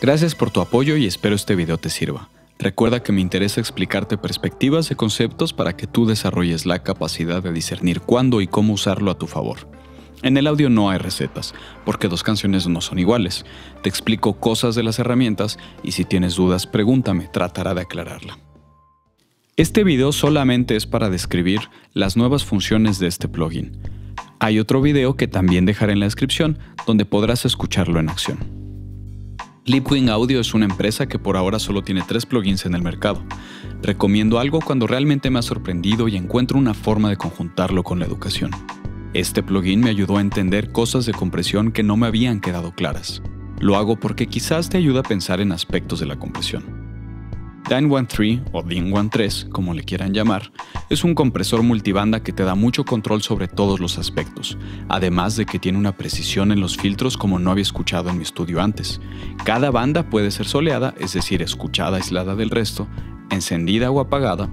Gracias por tu apoyo y espero este video te sirva. Recuerda que me interesa explicarte perspectivas y conceptos para que tú desarrolles la capacidad de discernir cuándo y cómo usarlo a tu favor. En el audio no hay recetas, porque dos canciones no son iguales. Te explico cosas de las herramientas y si tienes dudas pregúntame, tratará de aclararla. Este video solamente es para describir las nuevas funciones de este plugin. Hay otro video que también dejaré en la descripción donde podrás escucharlo en acción. Lipwing Audio es una empresa que por ahora solo tiene tres plugins en el mercado. Recomiendo algo cuando realmente me ha sorprendido y encuentro una forma de conjuntarlo con la educación. Este plugin me ayudó a entender cosas de compresión que no me habían quedado claras. Lo hago porque quizás te ayuda a pensar en aspectos de la compresión. DIN13 o DIN13, como le quieran llamar, es un compresor multibanda que te da mucho control sobre todos los aspectos, además de que tiene una precisión en los filtros como no había escuchado en mi estudio antes. Cada banda puede ser soleada, es decir, escuchada aislada del resto, encendida o apagada,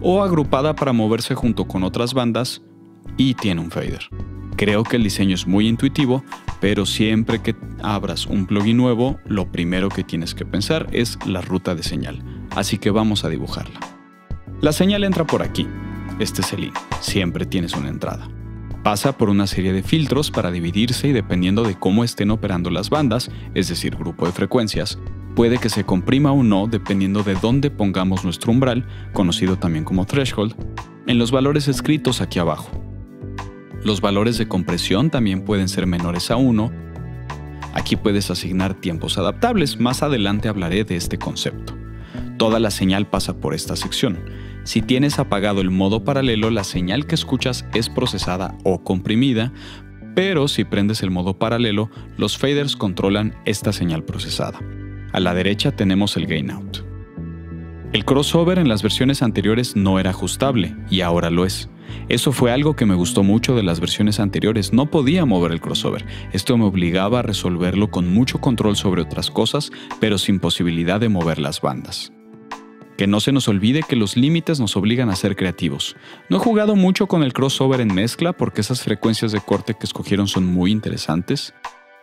o agrupada para moverse junto con otras bandas y tiene un fader. Creo que el diseño es muy intuitivo, pero siempre que abras un plugin nuevo, lo primero que tienes que pensar es la ruta de señal, así que vamos a dibujarla. La señal entra por aquí, este es el in, siempre tienes una entrada. Pasa por una serie de filtros para dividirse y dependiendo de cómo estén operando las bandas, es decir, grupo de frecuencias, puede que se comprima o no dependiendo de dónde pongamos nuestro umbral, conocido también como threshold, en los valores escritos aquí abajo. Los valores de compresión también pueden ser menores a 1. Aquí puedes asignar tiempos adaptables, más adelante hablaré de este concepto. Toda la señal pasa por esta sección. Si tienes apagado el modo paralelo, la señal que escuchas es procesada o comprimida, pero si prendes el modo paralelo, los faders controlan esta señal procesada. A la derecha tenemos el gain out. El crossover en las versiones anteriores no era ajustable y ahora lo es. Eso fue algo que me gustó mucho de las versiones anteriores. No podía mover el crossover. Esto me obligaba a resolverlo con mucho control sobre otras cosas, pero sin posibilidad de mover las bandas. Que no se nos olvide que los límites nos obligan a ser creativos. No he jugado mucho con el crossover en mezcla porque esas frecuencias de corte que escogieron son muy interesantes.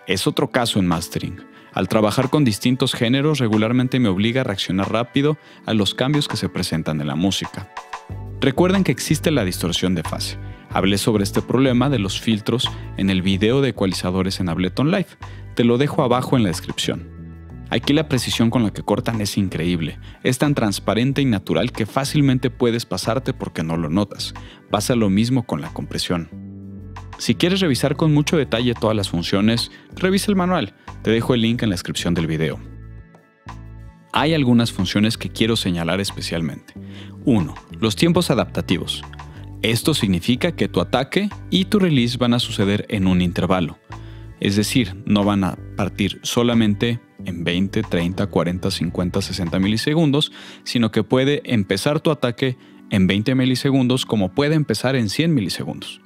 Es otro caso en mastering. Al trabajar con distintos géneros regularmente me obliga a reaccionar rápido a los cambios que se presentan en la música. Recuerden que existe la distorsión de fase. Hablé sobre este problema de los filtros en el video de ecualizadores en Ableton Live. Te lo dejo abajo en la descripción. Aquí la precisión con la que cortan es increíble. Es tan transparente y natural que fácilmente puedes pasarte porque no lo notas. Pasa lo mismo con la compresión. Si quieres revisar con mucho detalle todas las funciones, revisa el manual. Te dejo el link en la descripción del video. Hay algunas funciones que quiero señalar especialmente. 1. Los tiempos adaptativos. Esto significa que tu ataque y tu release van a suceder en un intervalo. Es decir, no van a partir solamente en 20, 30, 40, 50, 60 milisegundos, sino que puede empezar tu ataque en 20 milisegundos como puede empezar en 100 milisegundos.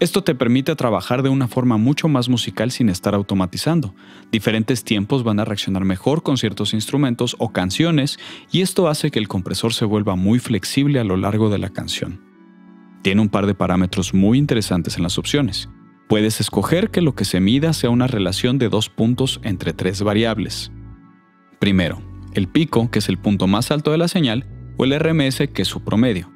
Esto te permite trabajar de una forma mucho más musical sin estar automatizando. Diferentes tiempos van a reaccionar mejor con ciertos instrumentos o canciones y esto hace que el compresor se vuelva muy flexible a lo largo de la canción. Tiene un par de parámetros muy interesantes en las opciones. Puedes escoger que lo que se mida sea una relación de dos puntos entre tres variables. Primero, el pico, que es el punto más alto de la señal, o el RMS, que es su promedio.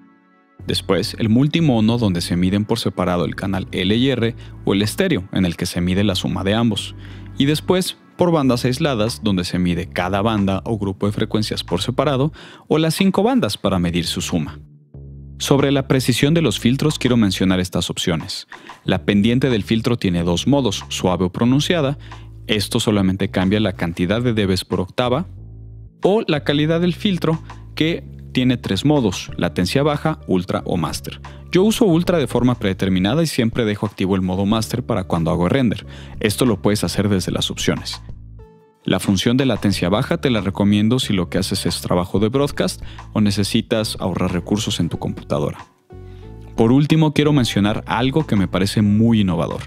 Después, el multimono donde se miden por separado el canal L y R o el estéreo en el que se mide la suma de ambos. Y después, por bandas aisladas donde se mide cada banda o grupo de frecuencias por separado o las cinco bandas para medir su suma. Sobre la precisión de los filtros quiero mencionar estas opciones. La pendiente del filtro tiene dos modos, suave o pronunciada. Esto solamente cambia la cantidad de dBs por octava. O la calidad del filtro que tiene tres modos, latencia baja, ultra o master. Yo uso ultra de forma predeterminada y siempre dejo activo el modo master para cuando hago render. Esto lo puedes hacer desde las opciones. La función de latencia baja te la recomiendo si lo que haces es trabajo de broadcast o necesitas ahorrar recursos en tu computadora. Por último, quiero mencionar algo que me parece muy innovador.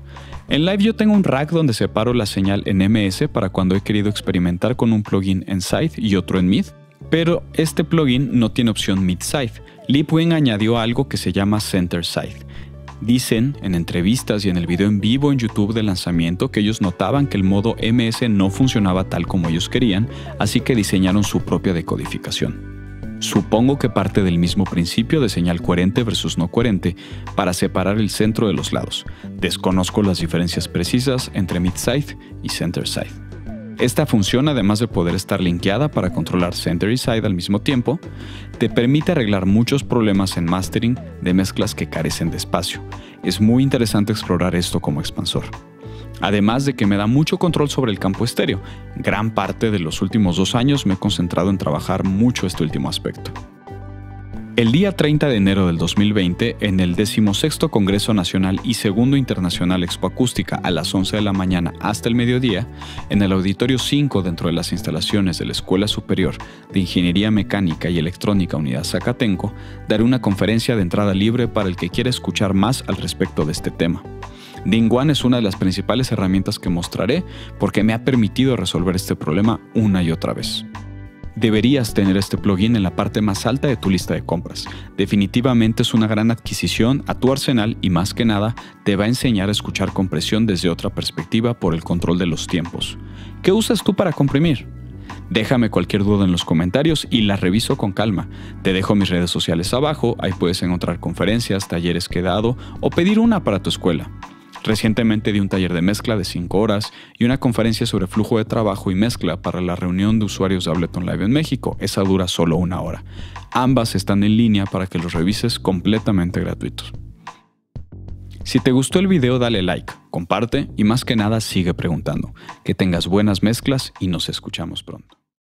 En Live yo tengo un rack donde separo la señal en MS para cuando he querido experimentar con un plugin en Side y otro en Mid pero este plugin no tiene opción mid-side. Lipwing añadió algo que se llama Center Side. Dicen en entrevistas y en el video en vivo en YouTube del lanzamiento que ellos notaban que el modo MS no funcionaba tal como ellos querían, así que diseñaron su propia decodificación. Supongo que parte del mismo principio de señal coherente versus no coherente para separar el centro de los lados. Desconozco las diferencias precisas entre mid-side y center-side. Esta función, además de poder estar linkeada para controlar center y side al mismo tiempo, te permite arreglar muchos problemas en mastering de mezclas que carecen de espacio. Es muy interesante explorar esto como expansor. Además de que me da mucho control sobre el campo estéreo. Gran parte de los últimos dos años me he concentrado en trabajar mucho este último aspecto. El día 30 de enero del 2020, en el 16 Congreso Nacional y Segundo Internacional Expoacústica a las 11 de la mañana hasta el mediodía, en el Auditorio 5 dentro de las instalaciones de la Escuela Superior de Ingeniería Mecánica y Electrónica Unidad Zacatenco, daré una conferencia de entrada libre para el que quiera escuchar más al respecto de este tema. Dingwan es una de las principales herramientas que mostraré porque me ha permitido resolver este problema una y otra vez. Deberías tener este plugin en la parte más alta de tu lista de compras. Definitivamente es una gran adquisición a tu arsenal y más que nada te va a enseñar a escuchar compresión desde otra perspectiva por el control de los tiempos. ¿Qué usas tú para comprimir? Déjame cualquier duda en los comentarios y la reviso con calma. Te dejo mis redes sociales abajo, ahí puedes encontrar conferencias, talleres que he dado o pedir una para tu escuela. Recientemente di un taller de mezcla de 5 horas y una conferencia sobre flujo de trabajo y mezcla para la reunión de usuarios de Ableton Live en México. Esa dura solo una hora. Ambas están en línea para que los revises completamente gratuitos. Si te gustó el video dale like, comparte y más que nada sigue preguntando. Que tengas buenas mezclas y nos escuchamos pronto.